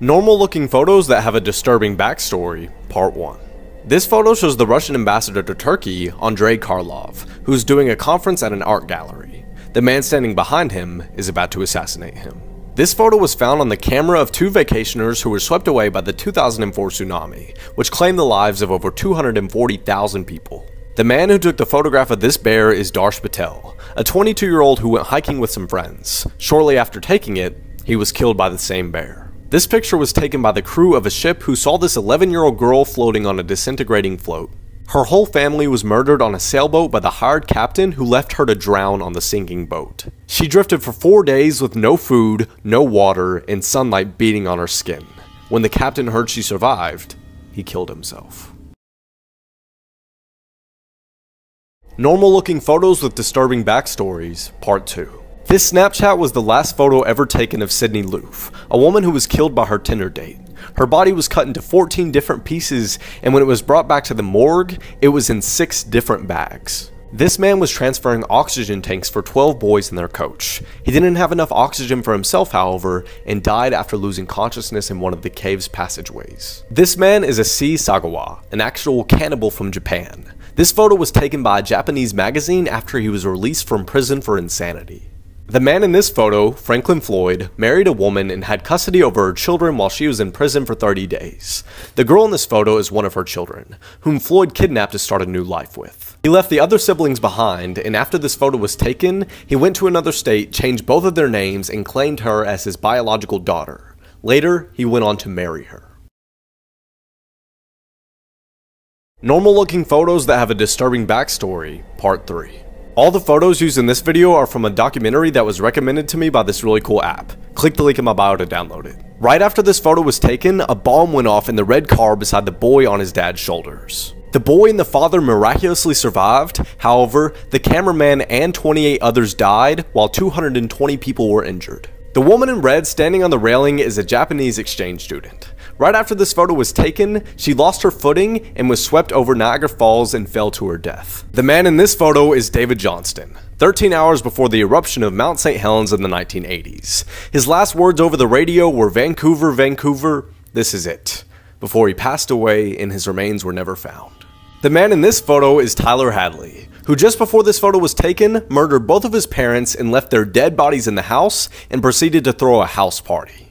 Normal looking photos that have a disturbing backstory, part 1. This photo shows the Russian ambassador to Turkey, Andrei Karlov, who's doing a conference at an art gallery. The man standing behind him is about to assassinate him. This photo was found on the camera of two vacationers who were swept away by the 2004 tsunami, which claimed the lives of over 240,000 people. The man who took the photograph of this bear is Darsh Patel, a 22 year old who went hiking with some friends. Shortly after taking it, he was killed by the same bear. This picture was taken by the crew of a ship who saw this 11 year old girl floating on a disintegrating float. Her whole family was murdered on a sailboat by the hired captain who left her to drown on the sinking boat. She drifted for four days with no food, no water, and sunlight beating on her skin. When the captain heard she survived, he killed himself. Normal looking photos with disturbing backstories, Part 2. This Snapchat was the last photo ever taken of Sydney Loofe, a woman who was killed by her Tinder date. Her body was cut into 14 different pieces, and when it was brought back to the morgue, it was in 6 different bags. This man was transferring oxygen tanks for 12 boys and their coach. He didn't have enough oxygen for himself, however, and died after losing consciousness in one of the cave's passageways. This man is Issei Sagawa, an actual cannibal from Japan. This photo was taken by a Japanese magazine after he was released from prison for insanity. The man in this photo, Franklin Floyd, married a woman and had custody over her children while she was in prison for 30 days. The girl in this photo is one of her children, whom Floyd kidnapped to start a new life with. He left the other siblings behind, and after this photo was taken, he went to another state, changed both of their names, and claimed her as his biological daughter. Later, he went on to marry her. Normal looking photos that have a disturbing backstory, Part 3. All the photos used in this video are from a documentary that was recommended to me by this really cool app. Click the link in my bio to download it. Right after this photo was taken, a bomb went off in the red car beside the boy on his dad's shoulders. The boy and the father miraculously survived, however, the cameraman and 28 others died, while 220 people were injured. The woman in red standing on the railing is a Japanese exchange student. Right after this photo was taken, she lost her footing and was swept over Niagara Falls and fell to her death. The man in this photo is David Johnston. 13 hours before the eruption of Mount St. Helens in the 1980s. His last words over the radio were Vancouver, Vancouver, this is it, before he passed away and his remains were never found. The man in this photo is Tyler Hadley, who just before this photo was taken, murdered both of his parents and left their dead bodies in the house and proceeded to throw a house party.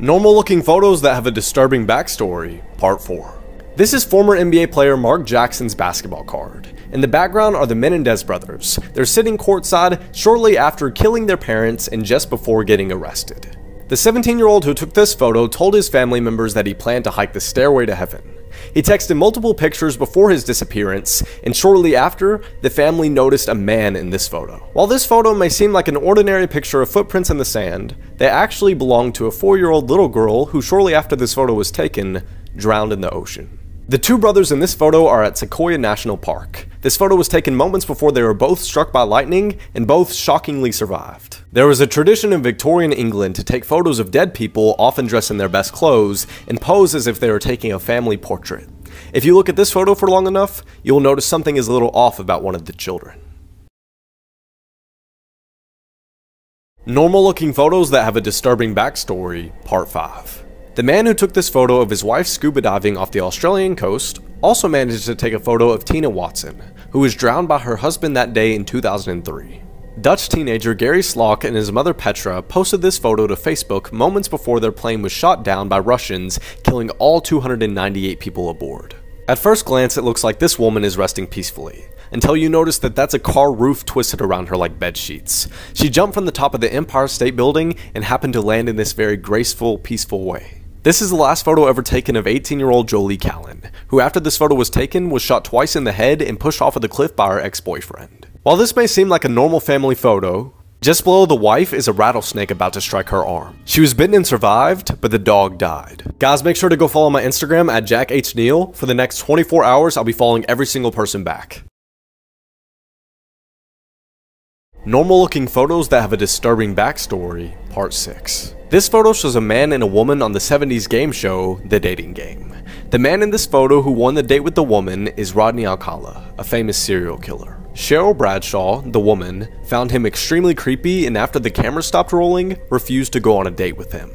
Normal looking photos that have a disturbing backstory, part 4. This is former NBA player Mark Jackson's basketball card. In the background are the Menendez brothers. They're sitting courtside shortly after killing their parents and just before getting arrested. The 17 year old who took this photo told his family members that he planned to hike the stairway to heaven. He texted multiple pictures before his disappearance, and shortly after, the family noticed a man in this photo. While this photo may seem like an ordinary picture of footprints in the sand, they actually belong to a four-year-old little girl who shortly after this photo was taken, drowned in the ocean. The two brothers in this photo are at Sequoia National Park. This photo was taken moments before they were both struck by lightning and both shockingly survived. There was a tradition in Victorian England to take photos of dead people, often dressed in their best clothes, and pose as if they were taking a family portrait. If you look at this photo for long enough, you'll notice something is a little off about one of the children. Normal looking photos that have a disturbing backstory, part 5. The man who took this photo of his wife scuba diving off the Australian coast also managed to take a photo of Tina Watson, who was drowned by her husband that day in 2003. Dutch teenager Gary Slok and his mother Petra posted this photo to Facebook moments before their plane was shot down by Russians, killing all 298 people aboard. At first glance, it looks like this woman is resting peacefully, until you notice that that's a car roof twisted around her like bed sheets. She jumped from the top of the Empire State Building and happened to land in this very graceful, peaceful way. This is the last photo ever taken of 18 year old Jolie Callan, who after this photo was taken was shot twice in the head and pushed off of the cliff by her ex boyfriend. While this may seem like a normal family photo, just below the wife is a rattlesnake about to strike her arm. She was bitten and survived, but the dog died. Guys, make sure to go follow my Instagram at Jack H. Neal. For the next 24 hours, I'll be following every single person back. Normal looking photos that have a disturbing backstory, part 6. This photo shows a man and a woman on the 70s game show, The Dating Game. The man in this photo who won the date with the woman is Rodney Alcala, a famous serial killer. Cheryl Bradshaw, the woman, found him extremely creepy and after the camera stopped rolling, refused to go on a date with him,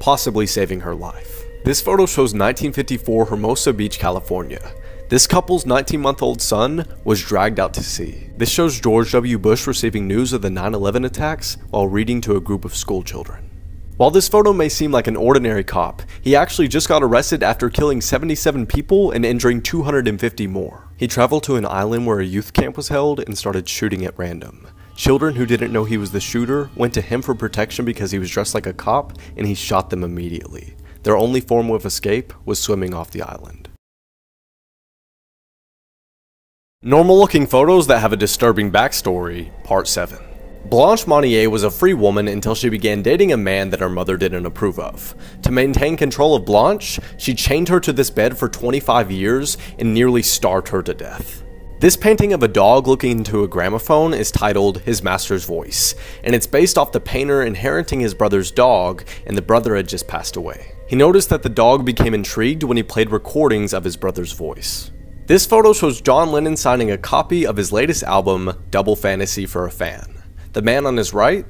possibly saving her life. This photo shows 1954 Hermosa Beach, California. This couple's 19 month old son was dragged out to sea. This shows George W. Bush receiving news of the 9 11 attacks while reading to a group of school children. While this photo may seem like an ordinary cop, he actually just got arrested after killing 77 people and injuring 250 more. He traveled to an island where a youth camp was held and started shooting at random. Children who didn't know he was the shooter went to him for protection because he was dressed like a cop and he shot them immediately. Their only form of escape was swimming off the island. Normal looking photos that have a disturbing backstory, Part 7. Blanche Monnier was a free woman until she began dating a man that her mother didn't approve of. To maintain control of Blanche, she chained her to this bed for 25 years and nearly starved her to death. This painting of a dog looking into a gramophone is titled His Master's Voice, and it's based off the painter inheriting his brother's dog, and the brother had just passed away. He noticed that the dog became intrigued when he played recordings of his brother's voice. This photo shows John Lennon signing a copy of his latest album, Double Fantasy for a fan. The man on his right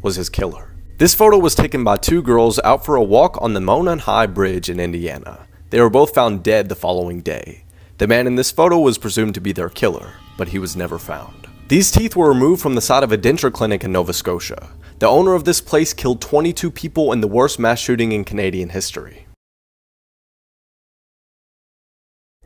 was his killer. This photo was taken by two girls out for a walk on the Monon High Bridge in Indiana. They were both found dead the following day. The man in this photo was presumed to be their killer, but he was never found. These teeth were removed from the side of a denture clinic in Nova Scotia. The owner of this place killed 22 people in the worst mass shooting in Canadian history.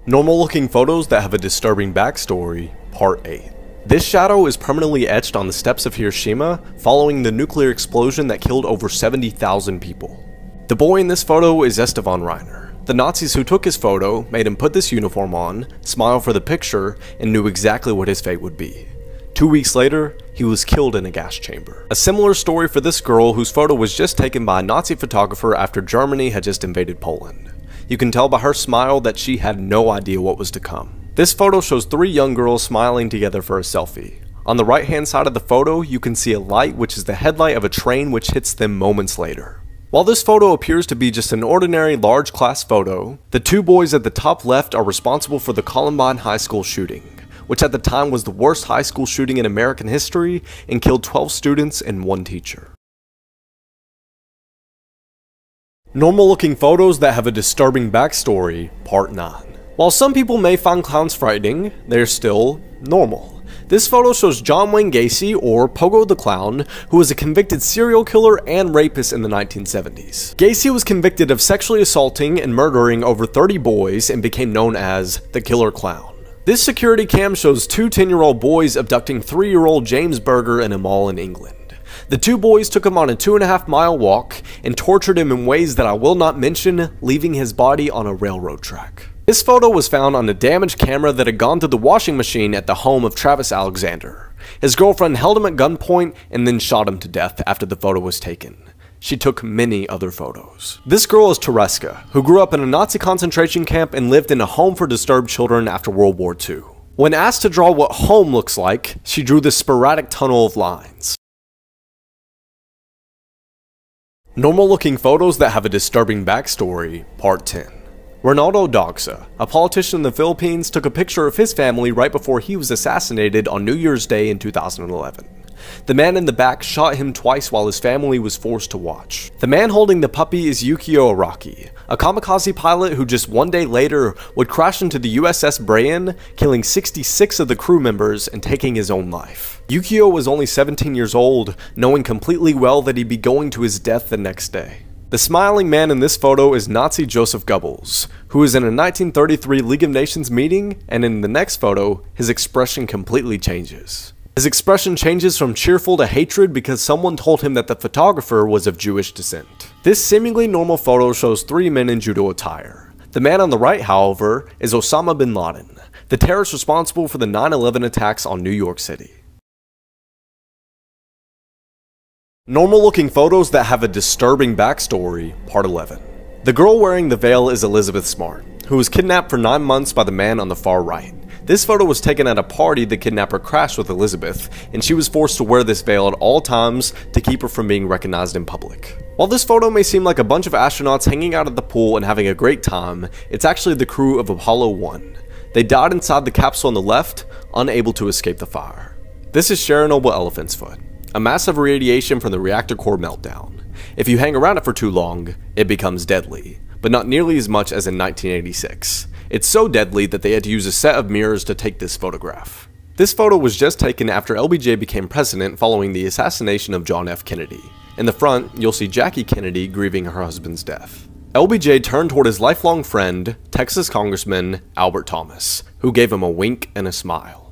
Normal looking photos that have a disturbing backstory, Part 8. This shadow is permanently etched on the steps of Hiroshima following the nuclear explosion that killed over 70,000 people. The boy in this photo is Istvan Reiner. The Nazis who took his photo made him put this uniform on, smile for the picture, and knew exactly what his fate would be. Two weeks later, he was killed in a gas chamber. A similar story for this girl whose photo was just taken by a Nazi photographer after Germany had just invaded Poland. You can tell by her smile that she had no idea what was to come. This photo shows three young girls smiling together for a selfie. On the right hand side of the photo, you can see a light which is the headlight of a train which hits them moments later. While this photo appears to be just an ordinary large class photo, the two boys at the top left are responsible for the Columbine High School shooting, which at the time was the worst high school shooting in American history and killed 12 students and one teacher. Normal looking photos that have a disturbing backstory, Part 9. While some people may find clowns frightening, they're still normal. This photo shows John Wayne Gacy, or Pogo the Clown, who was a convicted serial killer and rapist in the 1970s. Gacy was convicted of sexually assaulting and murdering over 30 boys and became known as the Killer Clown. This security cam shows two 10-year-old boys abducting 3-year-old James Bulger in a mall in England. The two boys took him on a two and a half mile walk and tortured him in ways that I will not mention, leaving his body on a railroad track. This photo was found on a damaged camera that had gone to the washing machine at the home of Travis Alexander. His girlfriend held him at gunpoint and then shot him to death after the photo was taken. She took many other photos. This girl is Tereska, who grew up in a Nazi concentration camp and lived in a home for disturbed children after World War II. When asked to draw what home looks like, she drew this sporadic tunnel of lines. Normal looking photos that have a disturbing backstory, Part 10. Ronaldo Dogsa, a politician in the Philippines, took a picture of his family right before he was assassinated on New Year's Day in 2011. The man in the back shot him twice while his family was forced to watch. The man holding the puppy is Yukio Araki, a kamikaze pilot who just one day later would crash into the USS Braine, killing 66 of the crew members and taking his own life. Yukio was only 17 years old, knowing completely well that he'd be going to his death the next day. The smiling man in this photo is Nazi Joseph Goebbels, who is in a 1933 League of Nations meeting, and in the next photo, his expression completely changes. His expression changes from cheerful to hatred because someone told him that the photographer was of Jewish descent. This seemingly normal photo shows three men in judo attire. The man on the right, however, is Osama bin Laden, the terrorist responsible for the 9-11 attacks on New York City. Normal looking photos that have a disturbing backstory, part 11. The girl wearing the veil is Elizabeth Smart, who was kidnapped for 9 months by the man on the far right. This photo was taken at a party the kidnapper crashed with Elizabeth, and she was forced to wear this veil at all times to keep her from being recognized in public. While this photo may seem like a bunch of astronauts hanging out at the pool and having a great time, it's actually the crew of Apollo 1. They died inside the capsule on the left, unable to escape the fire. This is Chernobyl Elephant's Foot, a massive radiation from the reactor core meltdown. If you hang around it for too long, it becomes deadly, but not nearly as much as in 1986. It's so deadly that they had to use a set of mirrors to take this photograph. This photo was just taken after LBJ became president following the assassination of John F. Kennedy. In the front, you'll see Jackie Kennedy grieving her husband's death. LBJ turned toward his lifelong friend, Texas Congressman Albert Thomas, who gave him a wink and a smile.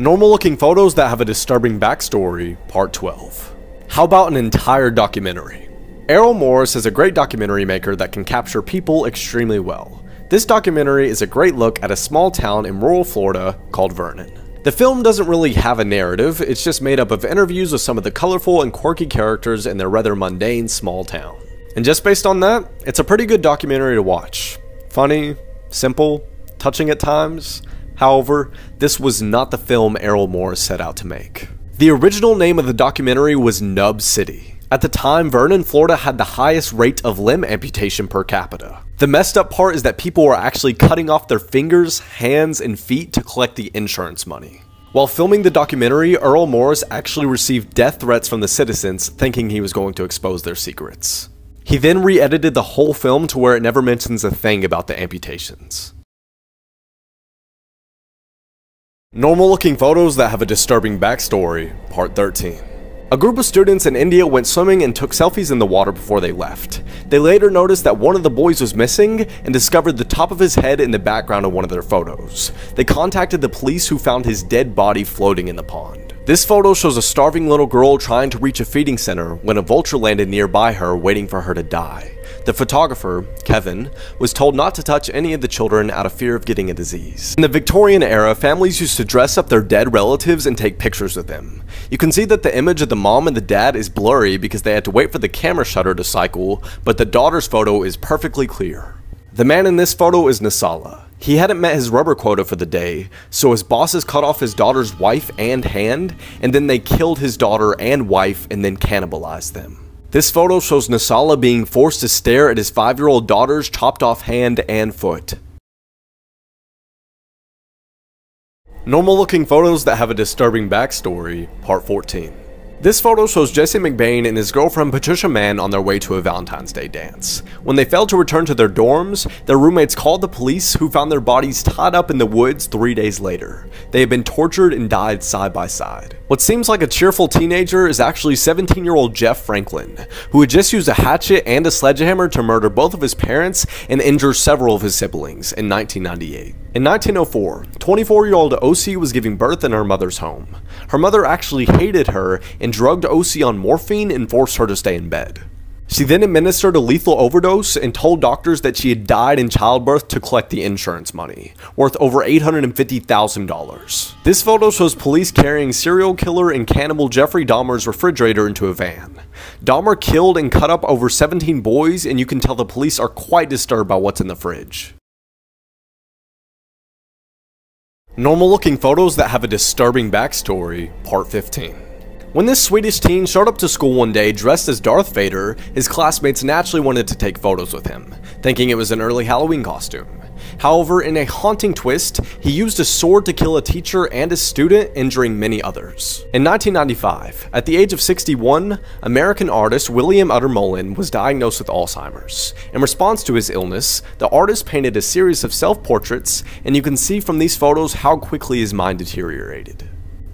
Normal looking photos that have a disturbing backstory, Part 12. How about an entire documentary? Errol Morris is a great documentary maker that can capture people extremely well. This documentary is a great look at a small town in rural Florida called Vernon. The film doesn't really have a narrative, it's just made up of interviews with some of the colorful and quirky characters in their rather mundane small town. And just based on that, it's a pretty good documentary to watch. Funny, simple, touching at times, However, this was not the film Errol Morris set out to make. The original name of the documentary was Nub City. At the time, Vernon, Florida had the highest rate of limb amputation per capita. The messed up part is that people were actually cutting off their fingers, hands, and feet to collect the insurance money. While filming the documentary, Errol Morris actually received death threats from the citizens, thinking he was going to expose their secrets. He then re edited the whole film to where it never mentions a thing about the amputations. Normal looking photos that have a disturbing backstory, part 13. A group of students in India went swimming and took selfies in the water before they left. They later noticed that one of the boys was missing and discovered the top of his head in the background of one of their photos. They contacted the police who found his dead body floating in the pond. This photo shows a starving little girl trying to reach a feeding center when a vulture landed nearby her waiting for her to die. The photographer, Kevin, was told not to touch any of the children out of fear of getting a disease. In the Victorian era, families used to dress up their dead relatives and take pictures with them. You can see that the image of the mom and the dad is blurry because they had to wait for the camera shutter to cycle, but the daughter's photo is perfectly clear. The man in this photo is Nasala. He hadn't met his rubber quota for the day, so his bosses cut off his daughter's wife and hand, and then they killed his daughter and wife and then cannibalized them. This photo shows Nasala being forced to stare at his 5-year-old daughter's chopped off hand and foot. Normal looking photos that have a disturbing backstory, part 14. This photo shows Jesse McBain and his girlfriend Patricia Mann on their way to a Valentine's Day dance. When they failed to return to their dorms, their roommates called the police who found their bodies tied up in the woods three days later. They had been tortured and died side by side. What seems like a cheerful teenager is actually 17 year old Jeff Franklin, who had just used a hatchet and a sledgehammer to murder both of his parents and injure several of his siblings in 1998. In 1904, 24 year old Ocey was giving birth in her mother's home. Her mother actually hated her and drugged Ocey on morphine and forced her to stay in bed. She then administered a lethal overdose and told doctors that she had died in childbirth to collect the insurance money, worth over $850,000. This photo shows police carrying serial killer and cannibal Jeffrey Dahmer's refrigerator into a van. Dahmer killed and cut up over 17 boys, and you can tell the police are quite disturbed by what's in the fridge. Normal looking photos that have a disturbing backstory, part 15. When this Swedish teen showed up to school one day dressed as Darth Vader, his classmates naturally wanted to take photos with him, thinking it was an early Halloween costume. However, in a haunting twist, he used a sword to kill a teacher and a student, injuring many others. In 1995, at the age of 61, American artist William Utermohlen was diagnosed with Alzheimer's. In response to his illness, the artist painted a series of self-portraits, and you can see from these photos how quickly his mind deteriorated.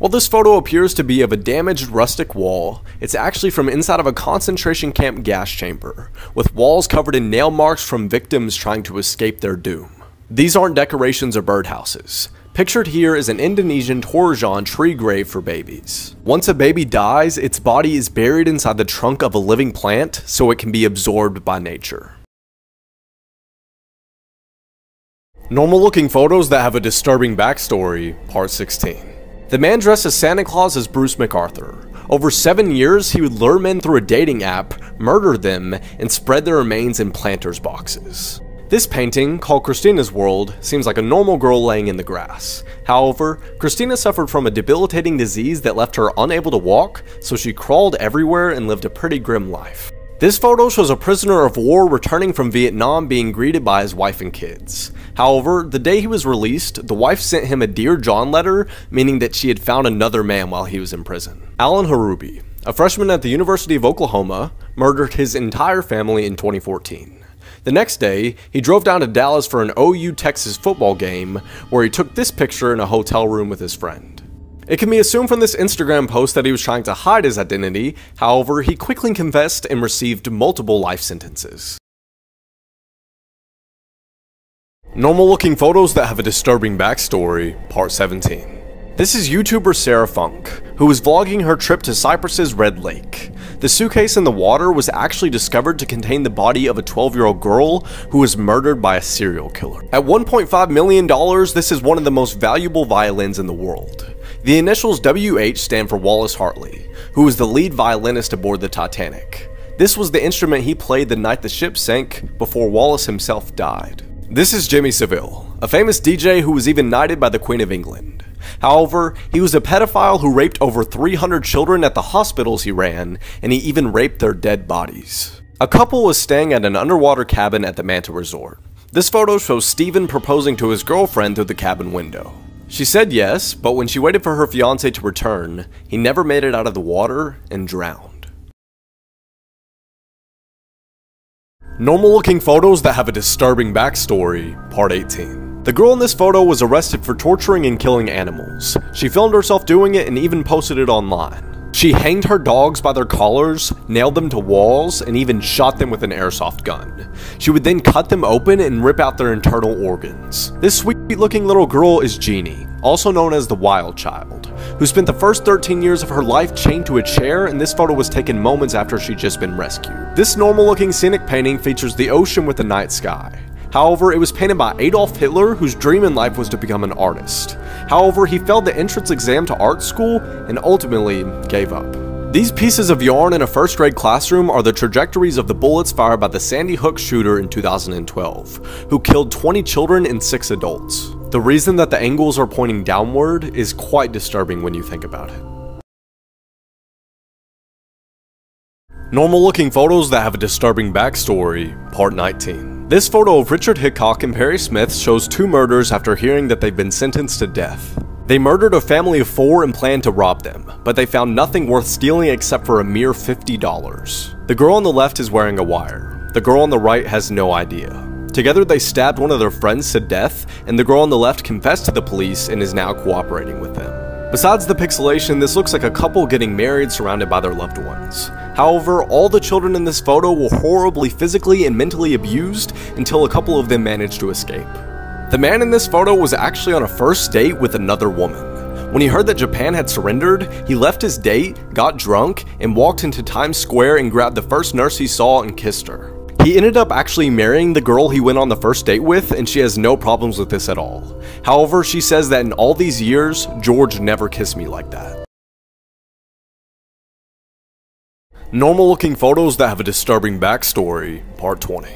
While this photo appears to be of a damaged rustic wall, it's actually from inside of a concentration camp gas chamber, with walls covered in nail marks from victims trying to escape their doom. These aren't decorations or birdhouses. Pictured here is an Indonesian Torajan tree grave for babies. Once a baby dies, its body is buried inside the trunk of a living plant so it can be absorbed by nature. Normal looking photos that have a disturbing backstory, part 16. The man dressed as Santa Claus is Bruce McArthur. Over seven years, he would lure men through a dating app, murder them, and spread their remains in planters boxes. This painting, called Christina's World, seems like a normal girl laying in the grass. However, Christina suffered from a debilitating disease that left her unable to walk, so she crawled everywhere and lived a pretty grim life. This photo shows a prisoner of war returning from Vietnam being greeted by his wife and kids. However, the day he was released, the wife sent him a Dear John letter, meaning that she had found another man while he was in prison. Alan Hruby, a freshman at the University of Oklahoma, murdered his entire family in 2014. The next day, he drove down to Dallas for an OU Texas football game, where he took this picture in a hotel room with his friend. It can be assumed from this Instagram post that he was trying to hide his identity, however, he quickly confessed and received multiple life sentences. Normal looking photos that have a disturbing backstory, part 17. This is YouTuber Sarah Funk, who was vlogging her trip to Cyprus's Red Lake. The suitcase in the water was actually discovered to contain the body of a 12 year old girl who was murdered by a serial killer. At $1.5 million, this is one of the most valuable violins in the world. The initials WH stand for Wallace Hartley, who was the lead violinist aboard the Titanic. This was the instrument he played the night the ship sank before Wallace himself died. This is Jimmy Savile, a famous DJ who was even knighted by the Queen of England. However, he was a pedophile who raped over 300 children at the hospitals he ran, and he even raped their dead bodies. A couple was staying at an underwater cabin at the Manta Resort. This photo shows Steven proposing to his girlfriend through the cabin window. She said yes, but when she waited for her fiance to return, he never made it out of the water and drowned. Normal looking photos that have a disturbing backstory, part 18. The girl in this photo was arrested for torturing and killing animals. She filmed herself doing it and even posted it online. She hanged her dogs by their collars, nailed them to walls, and even shot them with an airsoft gun. She would then cut them open and rip out their internal organs. This sweet looking little girl is Genie, also known as the Wild Child, who spent the first 13 years of her life chained to a chair and this photo was taken moments after she'd just been rescued. This normal looking scenic painting features the ocean with the night sky. However, it was painted by Adolf Hitler, whose dream in life was to become an artist. However, he failed the entrance exam to art school and ultimately gave up. These pieces of yarn in a first grade classroom are the trajectories of the bullets fired by the Sandy Hook shooter in 2012, who killed 20 children and 6 adults. The reason that the angles are pointing downward is quite disturbing when you think about it. Normal looking photos that have a disturbing backstory, part 19. This photo of Richard Hickock and Perry Smith shows two murders after hearing that they've been sentenced to death. They murdered a family of four and planned to rob them, but they found nothing worth stealing except for a mere $50. The girl on the left is wearing a wire. The girl on the right has no idea. Together they stabbed one of their friends to death, and the girl on the left confessed to the police and is now cooperating with them. Besides the pixelation, this looks like a couple getting married surrounded by their loved ones. However, all the children in this photo were horribly physically and mentally abused until a couple of them managed to escape. The man in this photo was actually on a first date with another woman. When he heard that Japan had surrendered, he left his date, got drunk, and walked into Times Square and grabbed the first nurse he saw and kissed her. He ended up actually marrying the girl he went on the first date with, and she has no problems with this at all. However, she says that in all these years, George never kissed me like that. Normal looking photos that have a disturbing backstory, part 20.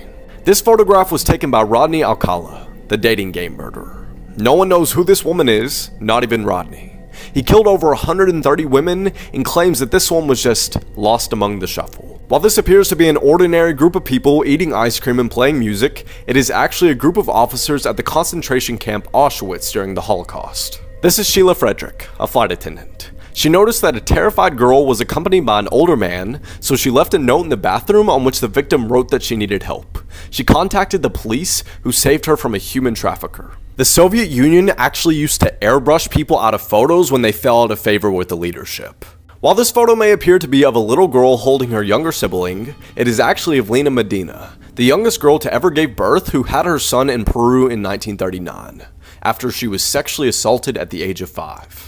This photograph was taken by Rodney Alcala, the dating game murderer. No one knows who this woman is, not even Rodney. He killed over 130 women and claims that this one was just lost among the shuffle. While this appears to be an ordinary group of people eating ice cream and playing music, it is actually a group of officers at the concentration camp Auschwitz during the Holocaust. This is Sheila Frederick, a flight attendant. She noticed that a terrified girl was accompanied by an older man, so she left a note in the bathroom on which the victim wrote that she needed help. She contacted the police, who saved her from a human trafficker. The Soviet Union actually used to airbrush people out of photos when they fell out of favor with the leadership. While this photo may appear to be of a little girl holding her younger sibling, it is actually of Lina Medina, the youngest girl to ever give birth who had her son in Peru in 1939, after she was sexually assaulted at the age of 5.